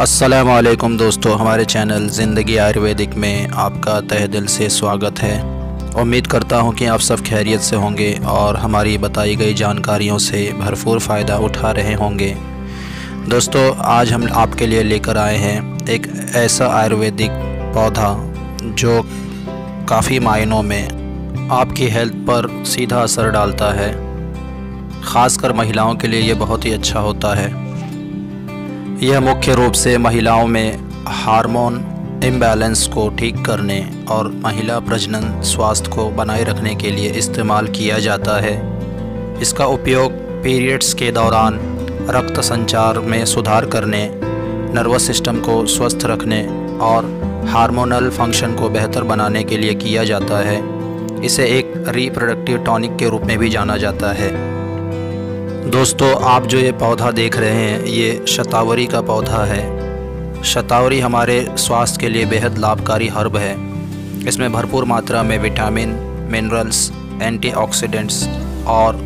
असलकम दोस्तों, हमारे चैनल ज़िंदगी आयुर्वेदिक में आपका तह दिल से स्वागत है। उम्मीद करता हूँ कि आप सब खैरियत से होंगे और हमारी बताई गई जानकारियों से भरपूर फ़ायदा उठा रहे होंगे। दोस्तों, आज हम आपके लिए लेकर आए हैं एक ऐसा आयुर्वेदिक पौधा जो काफ़ी मायनों में आपकी हेल्थ पर सीधा असर डालता है। ख़ासकर महिलाओं के लिए ये बहुत ही अच्छा होता है। यह मुख्य रूप से महिलाओं में हार्मोन इम्बैलेंस को ठीक करने और महिला प्रजनन स्वास्थ्य को बनाए रखने के लिए इस्तेमाल किया जाता है। इसका उपयोग पीरियड्स के दौरान रक्त संचार में सुधार करने, नर्वस सिस्टम को स्वस्थ रखने और हार्मोनल फ़ंक्शन को बेहतर बनाने के लिए किया जाता है। इसे एक रिप्रोडक्टिव टॉनिक के रूप में भी जाना जाता है। दोस्तों, आप जो ये पौधा देख रहे हैं, ये शतावरी का पौधा है। शतावरी हमारे स्वास्थ्य के लिए बेहद लाभकारी हर्ब है। इसमें भरपूर मात्रा में विटामिन, मिनरल्स, एंटीऑक्सीडेंट्स और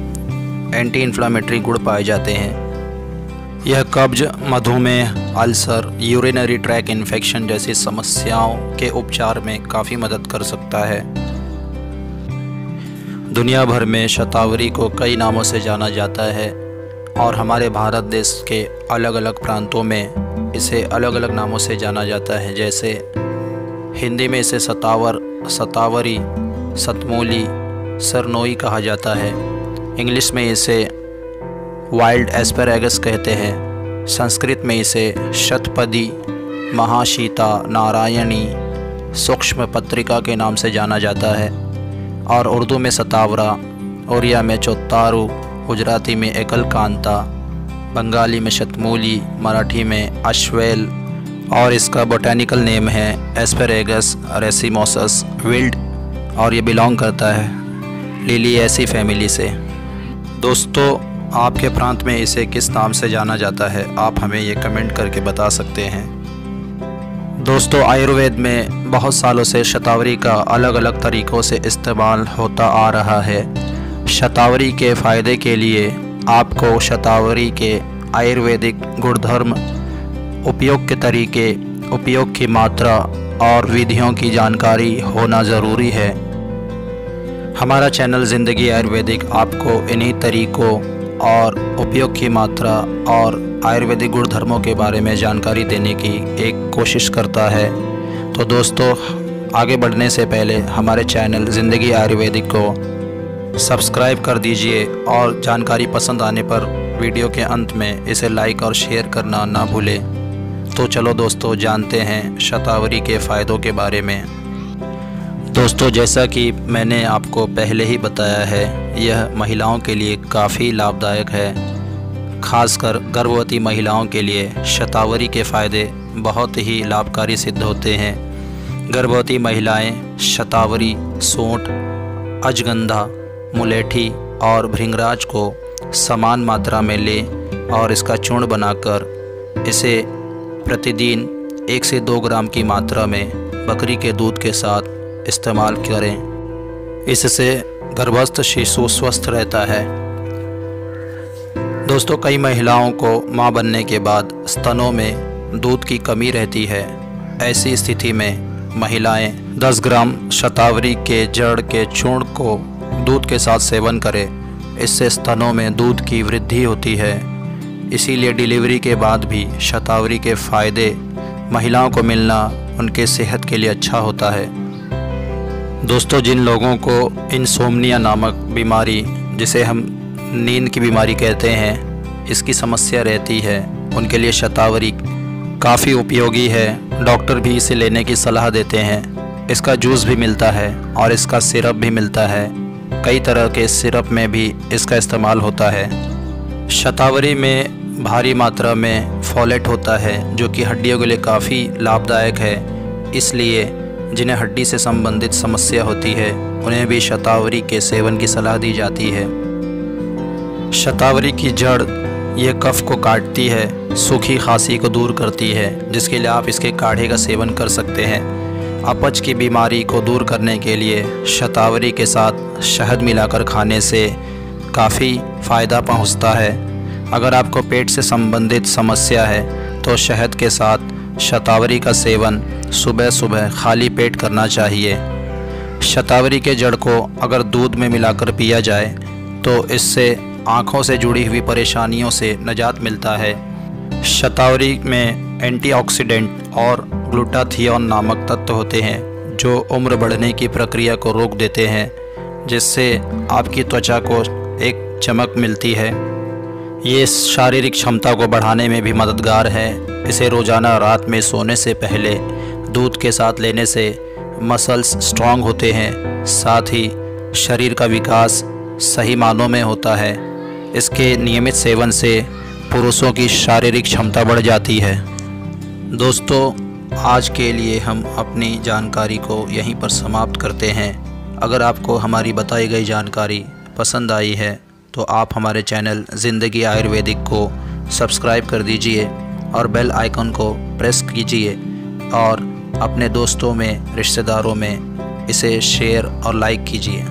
एंटी इन्फ्लामेटरी गुण पाए जाते हैं। यह कब्ज, मधुमेह, अल्सर, यूरिनरी ट्रैक इन्फेक्शन जैसी समस्याओं के उपचार में काफ़ी मदद कर सकता है। दुनिया भर में शतावरी को कई नामों से जाना जाता है और हमारे भारत देश के अलग अलग प्रांतों में इसे अलग अलग नामों से जाना जाता है। जैसे हिंदी में इसे सतावर, सतावरी, सतमोली, सरनोई कहा जाता है। इंग्लिश में इसे वाइल्ड एस्पेरेगस कहते हैं। संस्कृत में इसे शतपदी, महाशीता, नारायणी, सूक्ष्म पत्रिका के नाम से जाना जाता है। और उर्दू में सतावरा उड़िया में चौतारू, गुजराती में एकल कांता बंगाली में शतमूली, मराठी में अश्वेल, और इसका बोटैनिकल नेम है एस्पेरेगस रेसिमोसस विल्ड और ये बिलोंग करता है लिली ऐसी फैमिली से। दोस्तों, आपके प्रांत में इसे किस नाम से जाना जाता है? आप हमें ये कमेंट करके बता सकते हैं। दोस्तों, आयुर्वेद में बहुत सालों से शतावरी का अलग अलग तरीक़ों से इस्तेमाल होता आ रहा है। शतावरी के फ़ायदे के लिए आपको शतावरी के आयुर्वेदिक गुणधर्म उपयोग के तरीके, उपयोग की मात्रा और विधियों की जानकारी होना ज़रूरी है। हमारा चैनल ज़िंदगी आयुर्वेदिक आपको इन्हीं तरीक़ों और उपयोग की मात्रा और आयुर्वेदिक गुण धर्मों के बारे में जानकारी देने की एक कोशिश करता है। तो दोस्तों, आगे बढ़ने से पहले हमारे चैनल ज़िंदगी आयुर्वेदिक को सब्सक्राइब कर दीजिए और जानकारी पसंद आने पर वीडियो के अंत में इसे लाइक और शेयर करना ना भूलें। तो चलो दोस्तों, जानते हैं शतावरी के फ़ायदों के बारे में। दोस्तों, जैसा कि मैंने आपको पहले ही बताया है, यह महिलाओं के लिए काफ़ी लाभदायक है। खासकर गर्भवती महिलाओं के लिए शतावरी के फ़ायदे बहुत ही लाभकारी सिद्ध होते हैं। गर्भवती महिलाएँ शतावरी सोंठ अजगंधा, मुलेठी और भृंगराज को समान मात्रा में लें और इसका चूर्ण बनाकर इसे प्रतिदिन एक से दो ग्राम की मात्रा में बकरी के दूध के साथ इस्तेमाल करें। इससे गर्भस्थ शिशु स्वस्थ रहता है। दोस्तों, कई महिलाओं को माँ बनने के बाद स्तनों में दूध की कमी रहती है। ऐसी स्थिति में महिलाएँ 10 ग्राम शतावरी के जड़ के चूर्ण को दूध के साथ सेवन करें। इससे स्तनों में दूध की वृद्धि होती है। इसीलिए डिलीवरी के बाद भी शतावरी के फ़ायदे महिलाओं को मिलना उनके सेहत के लिए अच्छा होता है। दोस्तों, जिन लोगों को इंसोमनिया नामक बीमारी, जिसे हम नींद की बीमारी कहते हैं। इसकी समस्या रहती है। उनके लिए शतावरी काफ़ी उपयोगी है। डॉक्टर भी इसे लेने की सलाह देते हैं। इसका जूस भी मिलता है और इसका सिरप भी मिलता है। कई तरह के सिरप में भी इसका इस्तेमाल होता है। शतावरी में भारी मात्रा में फॉलेट होता है, जो कि हड्डियों के लिए काफ़ी लाभदायक है। इसलिए जिन्हें हड्डी से संबंधित समस्या होती है, उन्हें भी शतावरी के सेवन की सलाह दी जाती है। शतावरी की जड़ यह कफ को काटती है, सूखी खांसी को दूर करती है, जिसके लिए आप इसके काढ़े का सेवन कर सकते हैं। अपच की बीमारी को दूर करने के लिए शतावरी के साथ शहद मिलाकर खाने से काफ़ी फ़ायदा पहुँचता है। अगर आपको पेट से संबंधित समस्या है तो शहद के साथ शतावरी का सेवन सुबह सुबह खाली पेट करना चाहिए। शतावरी के जड़ को अगर दूध में मिलाकर पिया जाए तो इससे आँखों से जुड़ी हुई परेशानियों से नजात मिलता है। शतावरी में एंटीऑक्सीडेंट और ग्लूटाथियोन नामक तत्व होते हैं, जो उम्र बढ़ने की प्रक्रिया को रोक देते हैं, जिससे आपकी त्वचा को एक चमक मिलती है। ये शारीरिक क्षमता को बढ़ाने में भी मददगार है। इसे रोज़ाना रात में सोने से पहले, दूध के साथ लेने से मसल्स स्ट्रांग होते हैं, साथ ही शरीर का विकास सही मानों में होता है। इसके नियमित सेवन से पुरुषों की शारीरिक क्षमता बढ़ जाती है। दोस्तों, आज के लिए हम अपनी जानकारी को यहीं पर समाप्त करते हैं। अगर आपको हमारी बताई गई जानकारी पसंद आई है तो आप हमारे चैनल ज़िंदगी आयुर्वेदिक को सब्सक्राइब कर दीजिए और बेल आइकन को प्रेस कीजिए और अपने दोस्तों में, रिश्तेदारों में इसे शेयर और लाइक कीजिए।